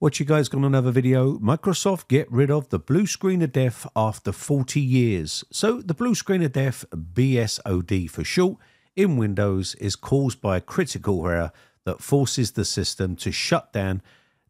What you guys got on another video? Microsoft get rid of the blue screen of death after 40 years. So the blue screen of death, BSOD for short, in Windows is caused by a critical error that forces the system to shut down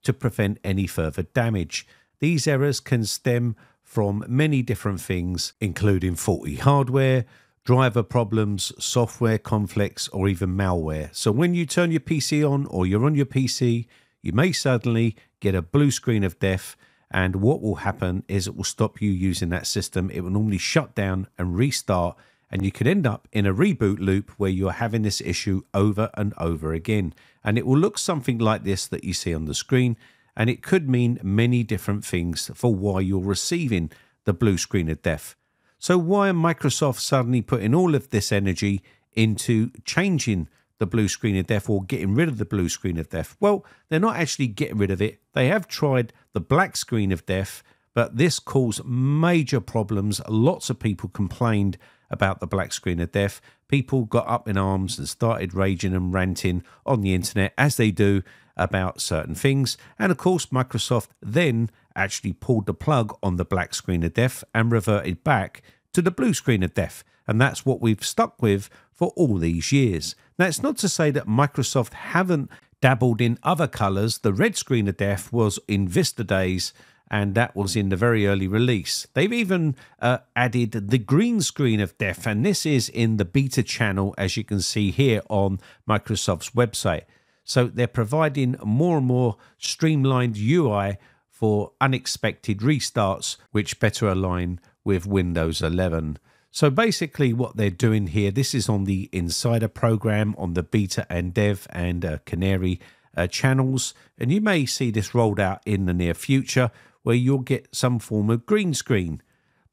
to prevent any further damage. These errors can stem from many different things, including faulty hardware, driver problems, software conflicts, or even malware. So when you turn your PC on or you're on your PC, you may suddenly get a blue screen of death. And what will happen is it will stop you using that system. It will normally shut down and restart. And you could end up in a reboot loop where you're having this issue over and over again. And it will look something like this that you see on the screen. And it could mean many different things for why you're receiving the blue screen of death. So, why are Microsoft suddenly putting all of this energy into changing the blue screen of death or getting rid of the blue screen of death? Well, they're not actually getting rid of it. They have tried the black screen of death, but this caused major problems. Lots of people complained about the black screen of death. People got up in arms and started raging and ranting on the internet, as they do about certain things. And of course, Microsoft then actually pulled the plug on the black screen of death and reverted back to the blue screen of death. And that's what we've stuck with for all these years. Now, it's not to say that Microsoft haven't dabbled in other colors. The red screen of death was in Vista days, and that was in the very early release. They've even uh, added the green screen of death, and this is in the beta channel, as you can see here on Microsoft's website. So they're providing more and more streamlined UI for unexpected restarts, which better align with Windows 11. So basically, what they're doing here, this is on the Insider program on the beta and dev and uh, Canary uh, channels, and you may see this rolled out in the near future where you'll get some form of green screen.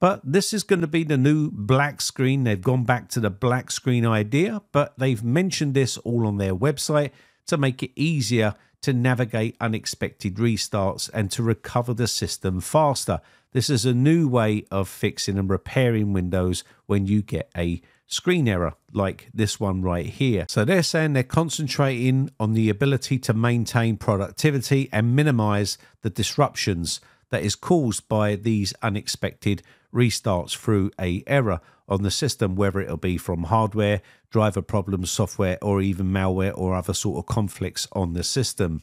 But this is going to be the new black screen. They've gone back to the black screen idea, but they've mentioned this all on their website to make it easier to navigate unexpected restarts and to recover the system faster. This is a new way of fixing and repairing Windows when you get a screen error like this one right here. So they're saying they're concentrating on the ability to maintain productivity and minimize the disruptions that is caused by these unexpected restarts through a error on the system, whether it'll be from hardware, driver problems, software, or even malware or other sort of conflicts on the system.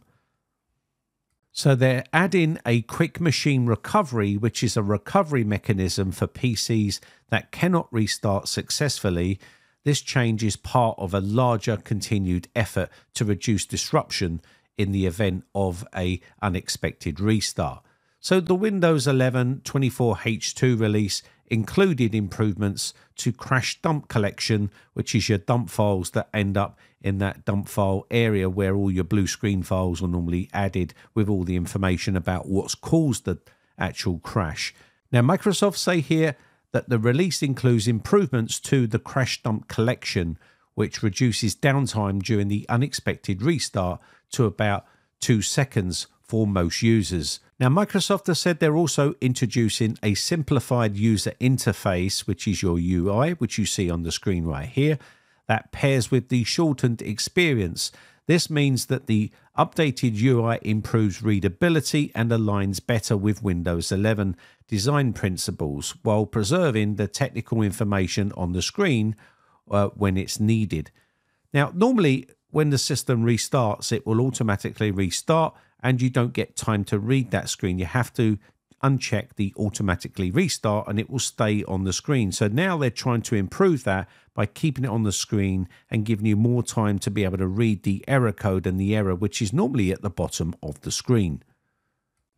So they're adding a quick machine recovery, which is a recovery mechanism for PCs that cannot restart successfully. This change is part of a larger continued effort to reduce disruption in the event of a unexpected restart. So the Windows 11 24H2 release included improvements to Crash Dump Collection, which is your dump files that end up in that dump file area where all your blue screen files are normally added with all the information about what's caused the actual crash. Now, Microsoft say here that the release includes improvements to the Crash Dump Collection, which reduces downtime during the unexpected restart to about two seconds for most users. Now, Microsoft has said they're also introducing a simplified user interface, which is your UI, which you see on the screen right here, that pairs with the shortened experience. This means that the updated UI improves readability and aligns better with Windows 11 design principles while preserving the technical information on the screen uh, when it's needed. Now, normally when the system restarts, it will automatically restart and you don't get time to read that screen. You have to uncheck the automatically restart and it will stay on the screen. So now they're trying to improve that by keeping it on the screen and giving you more time to be able to read the error code and the error, which is normally at the bottom of the screen.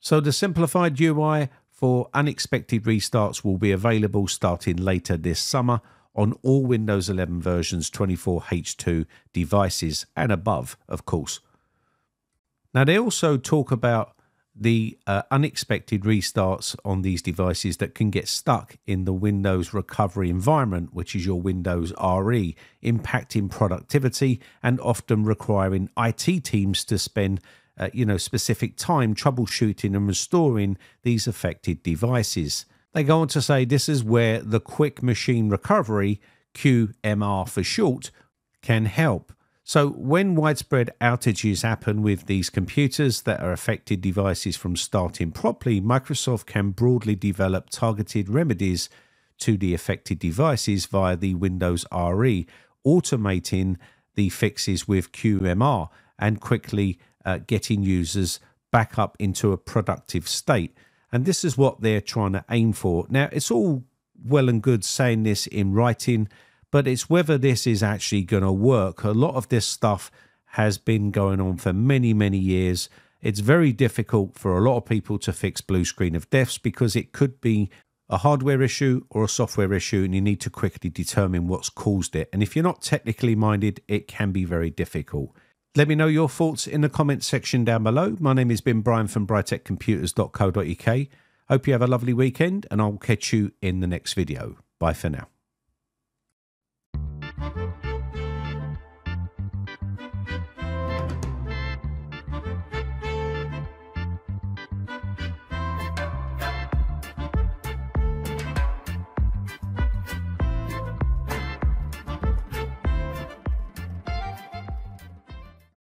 So the simplified UI for unexpected restarts will be available starting later this summer on all Windows 11 versions 24H2 devices and above, of course. Now, they also talk about the uh, unexpected restarts on these devices that can get stuck in the Windows recovery environment, which is your Windows RE, impacting productivity and often requiring IT teams to spend uh, you know specific time troubleshooting and restoring these affected devices. They go on to say this is where the quick machine recovery, QMR for short, can help. So, when widespread outages happen with these computers that are affected devices from starting properly, Microsoft can broadly develop targeted remedies to the affected devices via the Windows RE, automating the fixes with QMR and quickly uh, getting users back up into a productive state. And this is what they're trying to aim for. Now, it's all well and good saying this in writing but it's whether this is actually going to work. A lot of this stuff has been going on for many, many years. It's very difficult for a lot of people to fix blue screen of deaths because it could be a hardware issue or a software issue, and you need to quickly determine what's caused it. And if you're not technically minded, it can be very difficult. Let me know your thoughts in the comments section down below. My name has been Brian from briteccomputers.co.uk. Hope you have a lovely weekend, and I'll catch you in the next video. Bye for now.